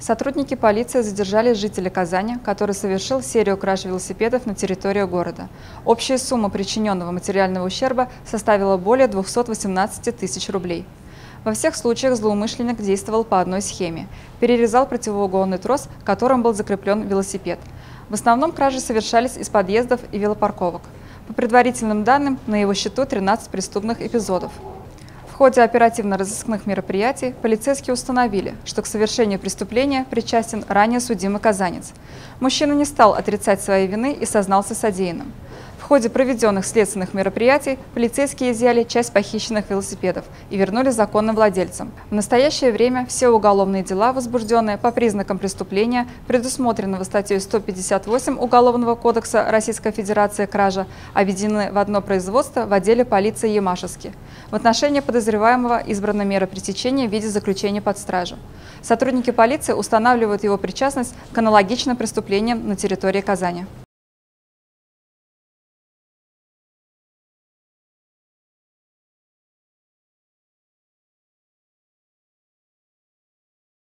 Сотрудники полиции задержали жителя Казани, который совершил серию краж велосипедов на территории города. Общая сумма причиненного материального ущерба составила более 218 тысяч рублей. Во всех случаях злоумышленник действовал по одной схеме. Перерезал противоугонный трос, которым был закреплен велосипед. В основном кражи совершались из подъездов и велопарковок. По предварительным данным, на его счету 13 преступных эпизодов ходе оперативно-розыскных мероприятий полицейские установили, что к совершению преступления причастен ранее судимый казанец. Мужчина не стал отрицать своей вины и сознался содеянным. Ходе проведенных следственных мероприятий полицейские изъяли часть похищенных велосипедов и вернули законным владельцам. В настоящее время все уголовные дела, возбужденные по признакам преступления, предусмотренного статьей 158 Уголовного кодекса Российской Федерации «Кража», объединены в одно производство в отделе полиции Ямашевски. В отношении подозреваемого избрана мера пресечения в виде заключения под стражу. Сотрудники полиции устанавливают его причастность к аналогичным преступлениям на территории Казани.